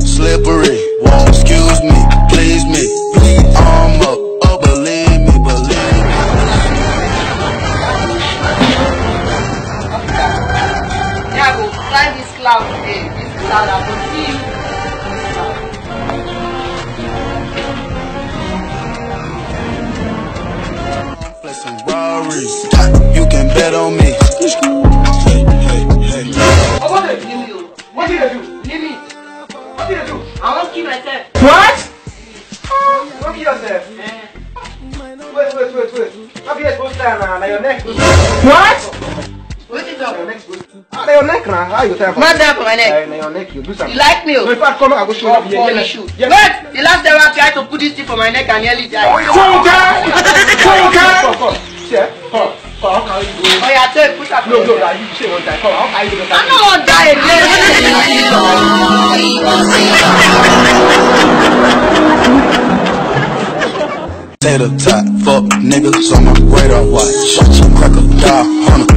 slippery. Whoa, excuse me, please me. Arm up, oh believe me, believe me. Yeah, I go climb this cloud today. This cloud, I will see you. This some Rarries. You can bet on me. Hey, hey, hey. Oh, what did you? What did you do? Leave me. What did you do? I won't kill myself. What? Don't kill yourself. Wait, wait, wait, wait. How you supposed to now? Now your neck. What? What is up? your neck. Ah, now your neck now. How you for? Not down for my neck. Now your neck. You do something. You like me? No, in fact, come. I go show you. Yeah, the yeah, shoe. yeah. Wait! The last time I tried to put this thing for my neck and nearly died. Funka! Funka! Come, come. See, eh? Come. Come, how can you go? Oh, yeah, take, push up. No, no, you say one time. Come, how can you do I that? don't want to die again. Tater top, fuck niggas on my radar watch. Shut your cracker, die, hunter.